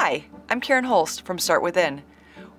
Hi, I'm Karen Holst from Start Within.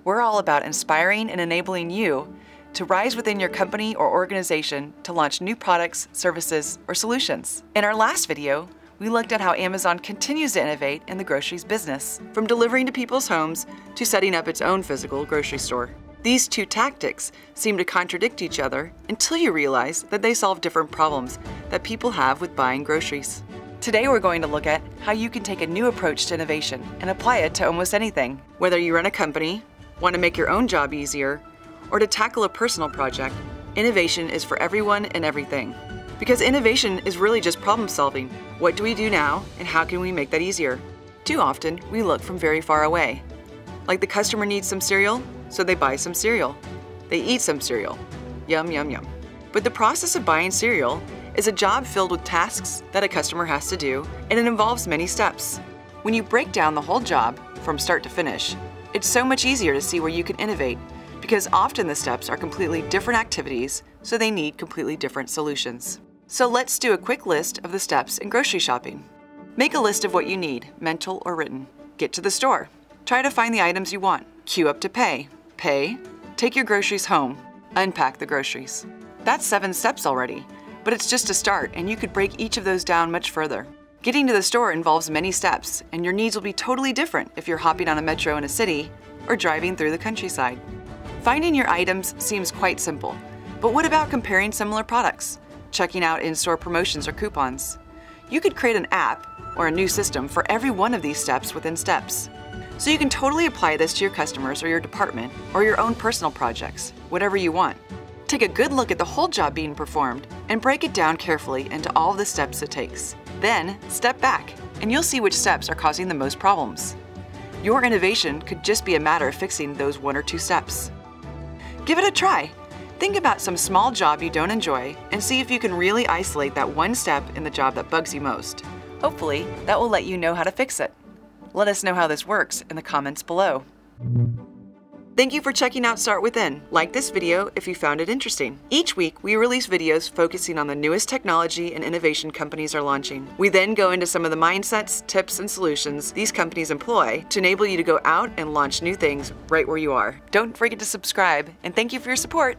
We're all about inspiring and enabling you to rise within your company or organization to launch new products, services, or solutions. In our last video, we looked at how Amazon continues to innovate in the groceries business, from delivering to people's homes to setting up its own physical grocery store. These two tactics seem to contradict each other until you realize that they solve different problems that people have with buying groceries. Today we're going to look at how you can take a new approach to innovation and apply it to almost anything. Whether you run a company, want to make your own job easier, or to tackle a personal project, innovation is for everyone and everything. Because innovation is really just problem solving. What do we do now, and how can we make that easier? Too often, we look from very far away. Like the customer needs some cereal, so they buy some cereal. They eat some cereal. Yum, yum, yum. But the process of buying cereal is a job filled with tasks that a customer has to do, and it involves many steps. When you break down the whole job from start to finish, it's so much easier to see where you can innovate because often the steps are completely different activities, so they need completely different solutions. So let's do a quick list of the steps in grocery shopping. Make a list of what you need, mental or written. Get to the store. Try to find the items you want. Queue up to pay. Pay. Take your groceries home. Unpack the groceries. That's seven steps already, but it's just a start, and you could break each of those down much further. Getting to the store involves many steps, and your needs will be totally different if you're hopping on a metro in a city or driving through the countryside. Finding your items seems quite simple, but what about comparing similar products? Checking out in store promotions or coupons? You could create an app or a new system for every one of these steps within Steps. So you can totally apply this to your customers or your department or your own personal projects, whatever you want. Take a good look at the whole job being performed and break it down carefully into all the steps it takes. Then, step back, and you'll see which steps are causing the most problems. Your innovation could just be a matter of fixing those one or two steps. Give it a try. Think about some small job you don't enjoy and see if you can really isolate that one step in the job that bugs you most. Hopefully, that will let you know how to fix it. Let us know how this works in the comments below. Thank you for checking out Start Within. Like this video if you found it interesting. Each week, we release videos focusing on the newest technology and innovation companies are launching. We then go into some of the mindsets, tips, and solutions these companies employ to enable you to go out and launch new things right where you are. Don't forget to subscribe, and thank you for your support.